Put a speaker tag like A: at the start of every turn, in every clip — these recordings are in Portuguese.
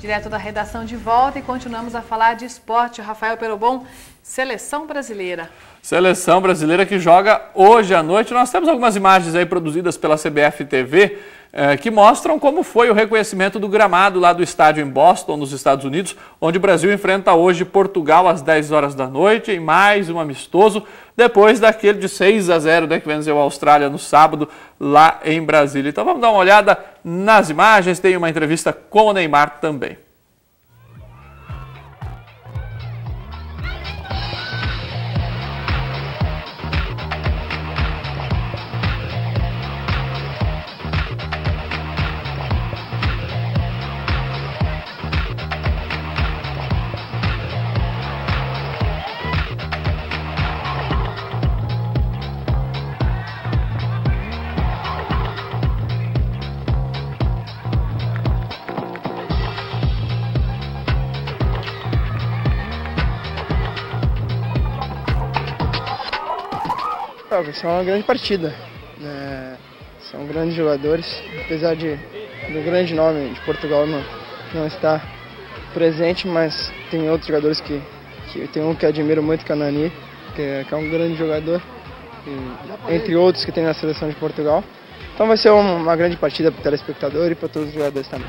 A: direto da redação de volta e continuamos a falar de esporte. Rafael Perobon, seleção brasileira.
B: Seleção brasileira que joga hoje à noite. Nós temos algumas imagens aí produzidas pela CBF TV eh, que mostram como foi o reconhecimento do gramado lá do estádio em Boston, nos Estados Unidos, onde o Brasil enfrenta hoje Portugal às 10 horas da noite, em mais um amistoso, depois daquele de 6 a 0 né, que venceu a Austrália no sábado lá em Brasília. Então vamos dar uma olhada nas imagens, tem uma entrevista com o Neymar também.
C: Vai ser uma grande partida. É, são grandes jogadores, apesar de do grande nome de Portugal não, não estar presente, mas tem outros jogadores que, que tem um que admiro muito, que é o Nani, que é, que é um grande jogador, e, entre outros que tem na seleção de Portugal. Então vai ser uma grande partida para o telespectador e para todos os jogadores também.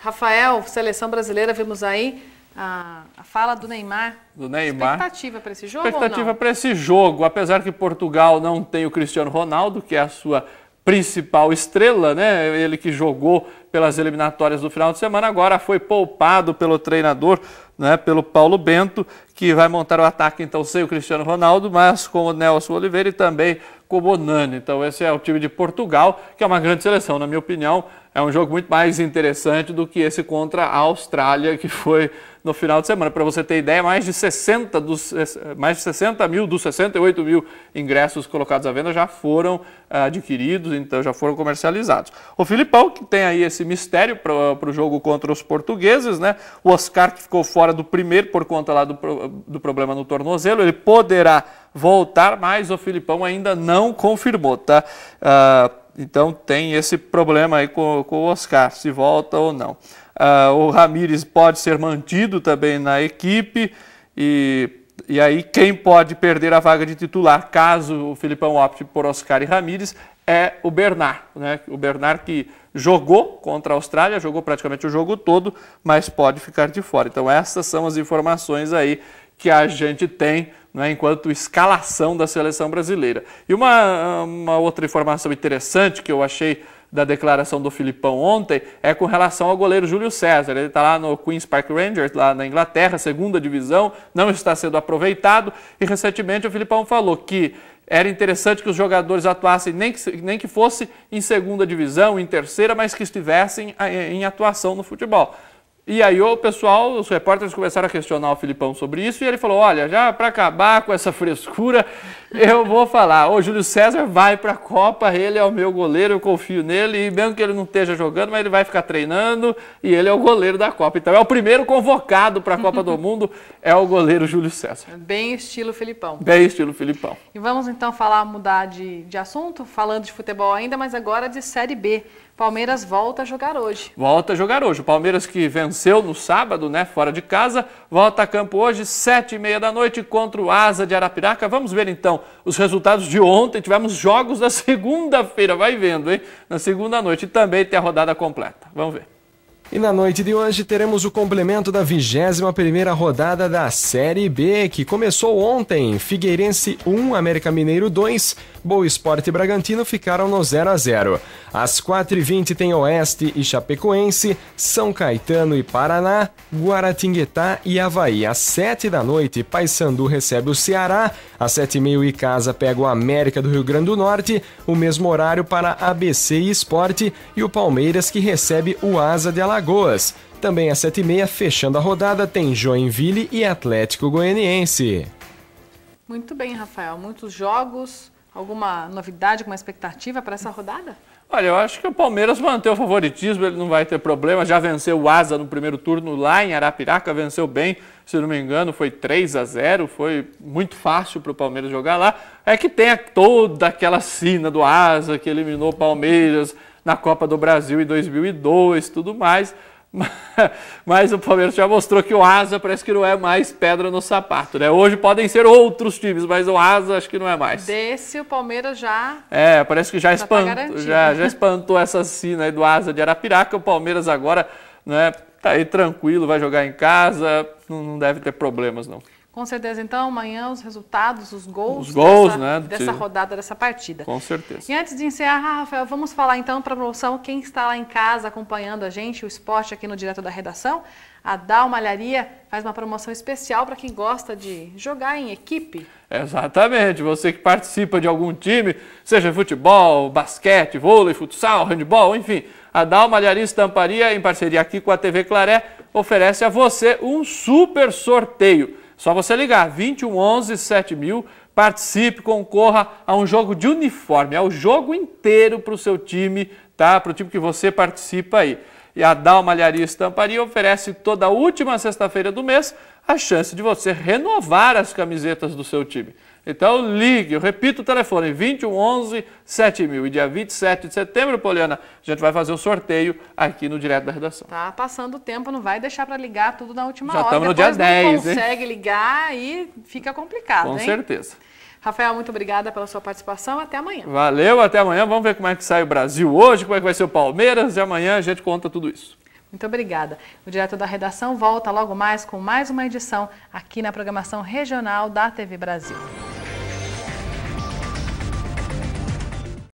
A: Rafael, seleção brasileira, vimos aí a, a fala do Neymar.
B: Do Neymar.
A: Expectativa para esse jogo
B: Expectativa para esse jogo, apesar que Portugal não tem o Cristiano Ronaldo, que é a sua principal estrela, né? Ele que jogou pelas eliminatórias do final de semana, agora foi poupado pelo treinador, né, pelo Paulo Bento, que vai montar o ataque então sem o Cristiano Ronaldo, mas com o Nelson Oliveira e também com o Bonani. Então esse é o time de Portugal, que é uma grande seleção, na minha opinião, é um jogo muito mais interessante do que esse contra a Austrália, que foi no final de semana. Para você ter ideia, mais de 60 dos mais de 60 mil dos 68 mil ingressos colocados à venda já foram uh, adquiridos, então já foram comercializados. O Filipão, que tem aí esse mistério para o jogo contra os portugueses, né? O Oscar que ficou fora do primeiro por conta lá do, do problema no tornozelo, ele poderá voltar, mas o Filipão ainda não confirmou, tá? Uh, então tem esse problema aí com, com o Oscar, se volta ou não. Uh, o Ramires pode ser mantido também na equipe e, e aí quem pode perder a vaga de titular caso o Filipão opte por Oscar e Ramires é o Bernard, né? O Bernard que jogou contra a Austrália, jogou praticamente o jogo todo, mas pode ficar de fora. Então essas são as informações aí que a gente tem né, enquanto escalação da seleção brasileira. E uma, uma outra informação interessante que eu achei da declaração do Filipão ontem é com relação ao goleiro Júlio César. Ele está lá no Queen's Park Rangers, lá na Inglaterra, segunda divisão, não está sendo aproveitado. E recentemente o Filipão falou que era interessante que os jogadores atuassem, nem que, nem que fosse em segunda divisão, em terceira, mas que estivessem eh, em atuação no futebol. E aí o pessoal, os repórteres começaram a questionar o Filipão sobre isso e ele falou: olha, já para acabar com essa frescura, eu vou falar. O Júlio César vai para a Copa, ele é o meu goleiro, eu confio nele, e mesmo que ele não esteja jogando, mas ele vai ficar treinando e ele é o goleiro da Copa. Então é o primeiro convocado para a Copa do Mundo, é o goleiro Júlio César.
A: Bem estilo Filipão.
B: Bem estilo Filipão.
A: E vamos então falar, mudar de, de assunto, falando de futebol ainda, mas agora de Série B. Palmeiras volta a jogar hoje.
B: Volta a jogar hoje. O Palmeiras que venceu no sábado, né, fora de casa, volta a campo hoje, sete e meia da noite, contra o Asa de Arapiraca. Vamos ver então os resultados de ontem. Tivemos jogos da segunda-feira, vai vendo, hein? Na segunda noite também tem a rodada completa. Vamos ver.
D: E na noite de hoje teremos o complemento da 21ª rodada da Série B, que começou ontem. Figueirense 1, América Mineiro 2, Boa Esporte e Bragantino ficaram no 0 a 0. Às 4h20 tem Oeste e Chapecoense, São Caetano e Paraná, Guaratinguetá e Havaí. Às 7 da noite, Paysandu recebe o Ceará, às 7h30 e Casa pega o América do Rio Grande do Norte, o mesmo horário para ABC e Esporte e o Palmeiras que recebe o Asa de Alagoas. Alagoas. Também às 7h30, fechando a rodada, tem Joinville e Atlético Goianiense.
A: Muito bem, Rafael. Muitos jogos. Alguma novidade, alguma expectativa para essa rodada?
B: Olha, eu acho que o Palmeiras mantém o favoritismo, ele não vai ter problema. Já venceu o Asa no primeiro turno lá em Arapiraca, venceu bem, se não me engano, foi 3 a 0 foi muito fácil para o Palmeiras jogar lá. é que tem toda aquela cena do Asa que eliminou o Palmeiras na Copa do Brasil em 2002, tudo mais. Mas o Palmeiras já mostrou que o Asa parece que não é mais pedra no sapato, né? Hoje podem ser outros times, mas o Asa acho que não é mais.
A: Desse o Palmeiras já.
B: É, parece que já, tá espantou, já, já espantou essa cena aí do Asa de Arapiraca. O Palmeiras agora, né, tá aí tranquilo, vai jogar em casa, não deve ter problemas não.
A: Com certeza, então, amanhã os resultados, os gols,
B: os gols
A: dessa,
B: né,
A: dessa rodada, dessa partida.
B: Com certeza.
A: E antes de encerrar, Rafael, vamos falar então para a promoção, quem está lá em casa acompanhando a gente, o esporte aqui no Direto da Redação, a Dal Malharia faz uma promoção especial para quem gosta de jogar em equipe.
B: Exatamente, você que participa de algum time, seja futebol, basquete, vôlei, futsal, handball, enfim, a Dal Malharia Estamparia, em parceria aqui com a TV Claré, oferece a você um super sorteio. Só você ligar 2111 7000, participe, concorra a um jogo de uniforme, é o jogo inteiro para o seu time, tá? Para o time que você participa aí. E a Dalmalharia Estamparia oferece toda última sexta-feira do mês a chance de você renovar as camisetas do seu time. Então ligue, eu repito o telefone, 2111 7000. E dia 27 de setembro, Poliana, a gente vai fazer o sorteio aqui no Direto da Redação.
A: Tá passando o tempo, não vai deixar para ligar tudo na última
B: Já
A: hora.
B: Já estamos no dia 10,
A: não
B: hein?
A: consegue ligar e fica complicado,
B: Com
A: hein?
B: certeza.
A: Rafael, muito obrigada pela sua participação. Até amanhã.
B: Valeu, até amanhã. Vamos ver como é que sai o Brasil hoje, como é que vai ser o Palmeiras e amanhã a gente conta tudo isso.
A: Muito obrigada. O Direto da Redação volta logo mais com mais uma edição aqui na programação regional da TV Brasil.